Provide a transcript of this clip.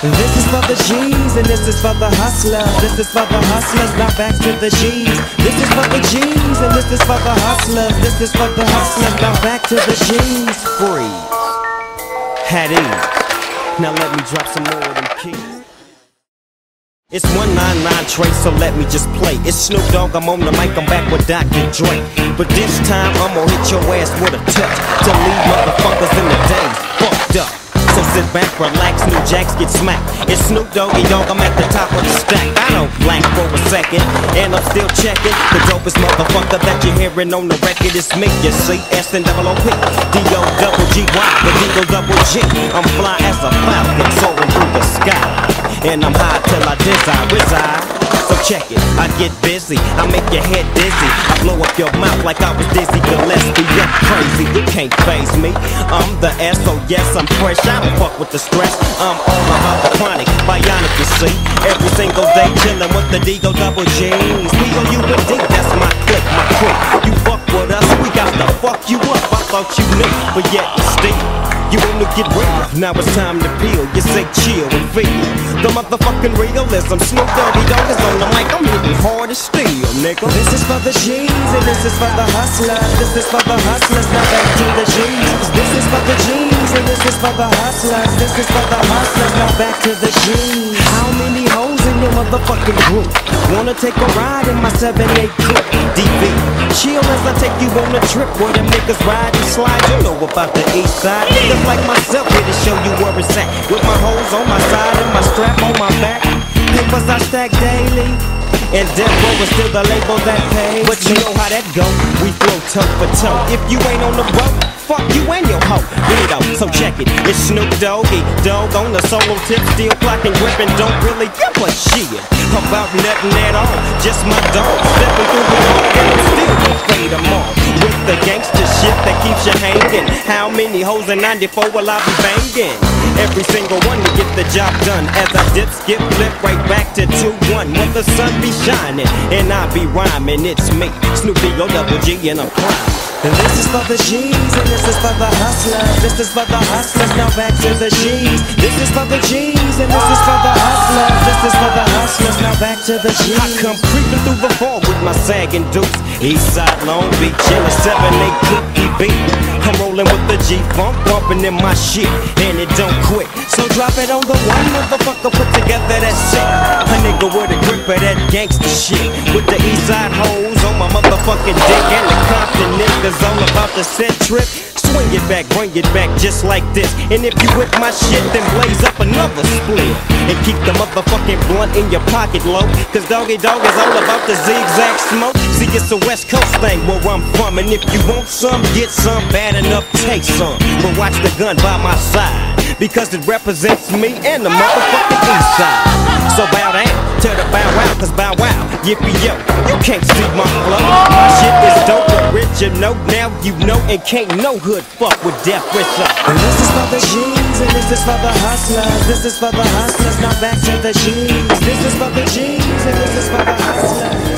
the G's and this is for the hustlers. This is for the hustlers, now back to the G's. This is for the G's and this is for the hustlers. This is for the hustlers, now back to the G's. Freeze. Had ease. Now let me drop some more of them keys. It's 199 Trey, so let me just play. It's Snoop Dogg, I'm on the mic, I'm back with Dr. Dre. But this time I'm gonna hit your ass with a touch to leave motherfuckers in the days fucked up. Sit back, relax, new jacks get smacked. It's Snoop Doggy Dogg, I'm at the top of the stack. I don't blank for a second, and I'm still checking. The dopest motherfucker that you're hearing on the record is me. You see, S and double O P, D O double G Y, the Eagle double G. I'm fly as a falcon, soaring through the sky, and I'm high till I desire reside. So check it, I get busy, I make your head dizzy. I blow up your mouth like I was Dizzy Gillespie. I'm crazy, you can't phase me. I'm the S, so yes, I'm fresh. I don't fuck with the stress. I'm all about the chronic, bionic, you see. Every single day chillin' with the Digo double G's. We go you with D, that's my clique, my crew. You fuck with us, we got to fuck you up. I thought you knew, but yet still. Wanna get real, now it's time to peel. You say chill and feel the motherfucking realism. Snoop Doggy Dogg is on the mic, I'm hitting hard as steel, nigga. This is for the G's and this is for the hustlers. This is for the hustlers, now back to the G's. This is for the G's and this is for the hustlers. This is for the hustlers, now back to the G's. How many hoes in your motherfucking group? Wanna take a ride in my 7-8 coupe? DV, chill as I take you on a trip where them niggas ride and slide. You know about the east side. Niggas like myself here to show you where it's at. With my hoes on my side and my strap on my back. Papers I stack daily. And Death Row is still the label that pays. But you know how that go. We flow toe for toe. If you ain't on the road, fuck you and your hoe. Weirdo, so check it. It's Snoop Doggy Dogg on the solo tip, still clocking, gripping. Don't really give a shit about nothing at all. Just my dog stepping through the door, and I'm still gonna fade them off. With the gangster shit that keeps you hanging. How many hoes in 94 will I be banging? Every single one to get the job done. As I dip, skip, flip right back to 2-1. When the sun be shining and I be rhyming, it's me, Snoopy O double G, and I'm climbing. This is for the G's and this is for the hustlers. This is for the hustlers. Now back to the G's. This is for the G's and this is for the hustlers. This is for the hustlers. Now back to the G's. I come creeping through the fall with my sagging dukes. Eastside Long Beach, in a 7-8 cookie beat. I'm rolling with the G-Funk, bumping in my shit, and it don't quit. So drop it on the one motherfucker, put together that shit. A nigga with a of that gangster shit. With the Eastside hoes on my motherfucking dick, and the Compton niggas all about the set trip. Swing it back, bring it back just like this. And if you with my shit, then blaze up another split. And keep the motherfucking blunt in your pocket low. Cause Doggy Dogg is all about the zigzag smoke. See, it's a West Coast thing where I'm from. And if you want some, get some. Bad enough, take some. But watch the gun by my side. Because it represents me and the motherfucking east side. So bow bow wow, cause bow wow, yippee yo, you can't see my flow. My shit is dope, original, now you know, and can't no hood fuck with death wish up. And this is for the G's, and this is for the hustlers. This is for the hustlers, now back to the G's. This is for the G's, and this is for the hustlers.